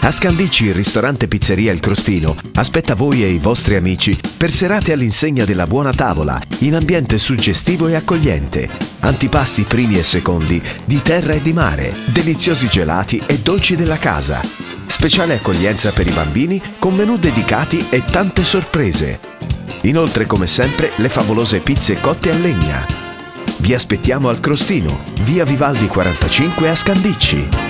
A Scandicci il ristorante Pizzeria Il Crostino aspetta voi e i vostri amici per serate all'insegna della buona tavola, in ambiente suggestivo e accogliente. Antipasti primi e secondi, di terra e di mare, deliziosi gelati e dolci della casa. Speciale accoglienza per i bambini con menù dedicati e tante sorprese. Inoltre, come sempre, le favolose pizze cotte a legna. Vi aspettiamo al Crostino, via Vivaldi 45 a Scandicci.